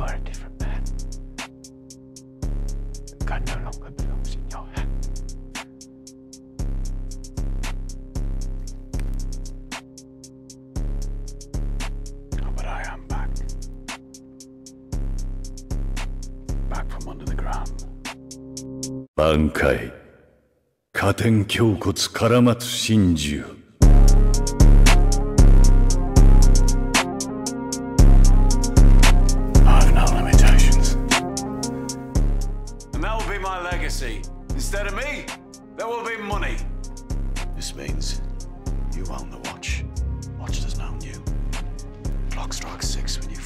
You are a different man. God no longer belongs in your hand. Oh, but I am back. Back from under the ground. 挽回加点胸骨唐松真珠 And that will be my legacy. Instead of me, there will be money. This means you own the watch. Watch does not own you. Clock strikes six when you